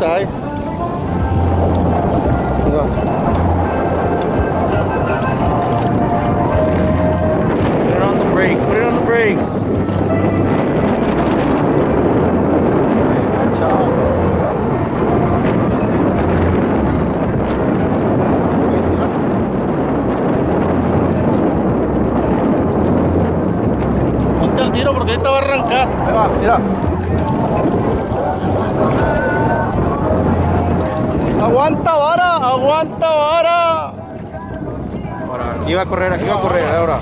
ya oversize. Put it on the brakes. Put it on the brakes. Porque ahorita va a arrancar. Ahí va, mira. Aguanta vara, aguanta vara. Ahora, aquí va a correr, aquí va a correr ahora.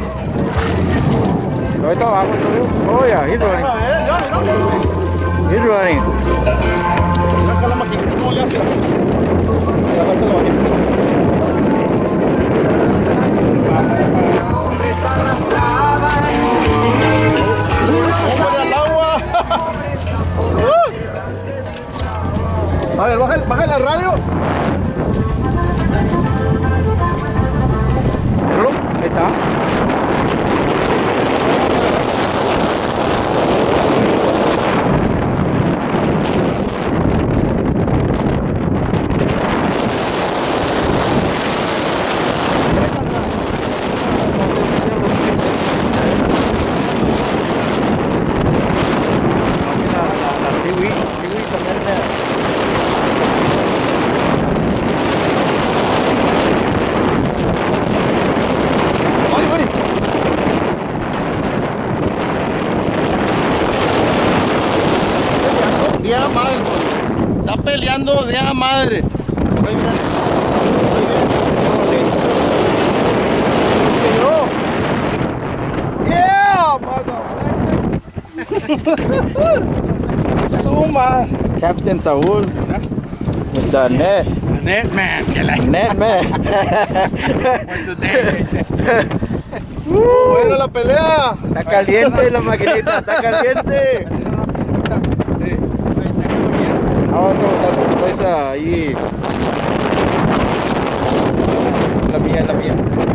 Ahorita abajo. Oh, yeah, he's running. He's running. Acá la máquina, ¿cómo le hace? A ver, baja, baja la radio. Ahí está. La, la, la Kiwi, Kiwi también es- Ay, güey. Día madre, güey. Está peleando madre. Viene. Yeah, motherfucker. Suma. Captain Saúl with the net, Net man, net man. Bueno, la pelea. Está caliente la maquinita, está caliente. Vamos a botar por esa ahí. La mía, la mía.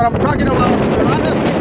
what I'm talking about. Honestly